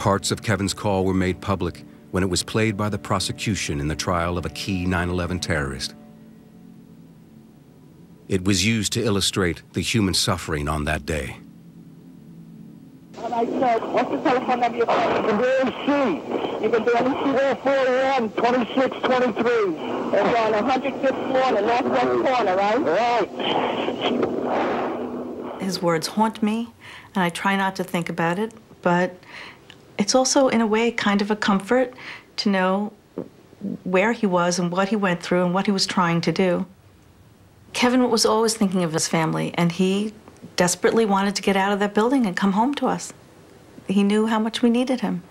Parts of Kevin's call were made public when it was played by the prosecution in the trial of a key 9 11 terrorist. It was used to illustrate the human suffering on that day. And I said, what's the telephone number you're calling? You can barely see. You can barely see. 441 2623. It's on 105th floor, the northwest corner, right? Right. His words haunt me, and I try not to think about it, but it's also, in a way, kind of a comfort to know where he was and what he went through and what he was trying to do. Kevin was always thinking of his family, and he desperately wanted to get out of that building and come home to us. He knew how much we needed him.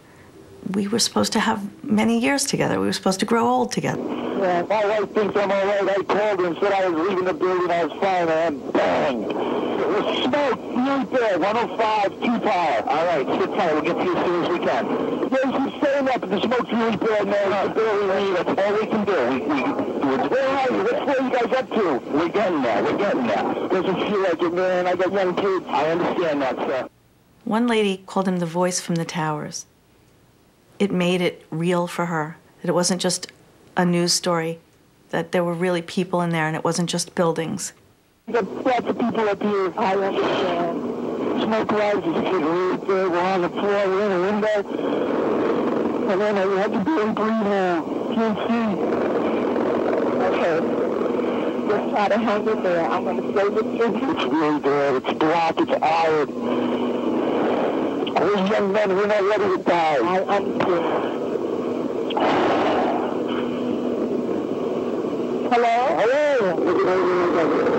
We were supposed to have many years together. We were supposed to grow old together. Yeah, my wife thinks I'm all right. I called her and said I was leaving the building. I was fine, and bang. It was smoke right there, 105, two power. All right, sit tight. We'll get to you as soon as we can. Yeah, you keep saying that, the smoke's really bad, man. I barely leave. That's all we can do. We, we, where are you? What floor you guys up to? We're getting there. We're getting there. Doesn't feel like it, man. I got young kids. I understand that, sir. One lady called him the voice from the towers. It made it real for her, that it wasn't just a news story, that there were really people in there and it wasn't just buildings. There's lots of people up here. I understand. Smoke rises get really big. We're on the floor. We're in a window. And then I had to barely breathe now. Can't see. Okay. Just try to hang it there. I'm going to stay with you. It's really bad. It's black. It's iron. We're young men. We're not ready to die. I understand. Hello? Hello?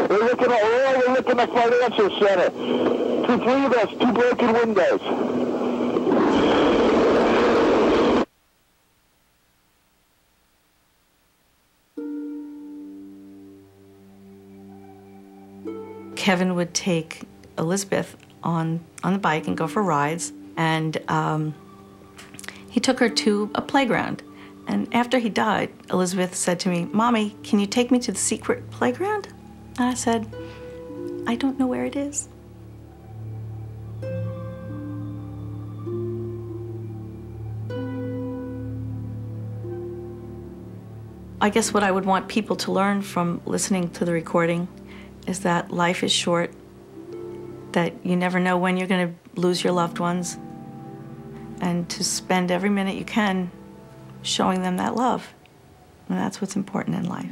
We're looking at, oh, we're looking at financial center. Two, three of us, two broken windows. Kevin would take Elizabeth on, on the bike and go for rides, and um, he took her to a playground. And after he died, Elizabeth said to me, Mommy, can you take me to the secret playground? And I said, I don't know where it is. I guess what I would want people to learn from listening to the recording is that life is short, that you never know when you're going to lose your loved ones, and to spend every minute you can showing them that love. And that's what's important in life.